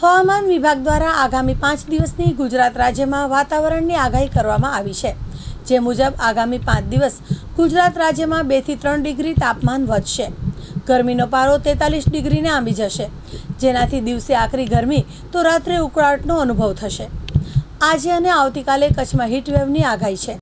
હવામાન વિભાગ દ્વારા આગામી પાંચ દિવસની ગુજરાત રાજ્યમાં વાતાવરણની આગાહી કરવામાં આવી છે. જે મુજબ, આગામી પાંચ દિવસ ગુજરાત રાજ્યમાં બેથી ત્રણ ડિગ્રી તાપમાન વધશે. ગરમીનો પારો તેતાલીસ ડિગ્રીને આંબી જશે. જેનાથી દિવસે આકરી ગરમી તો રાત્રે ઉકળાટનો અનુભવ થશે. આજે અને આવતીકાલે કચ્છમાં હીટવેવની આગાહી છે.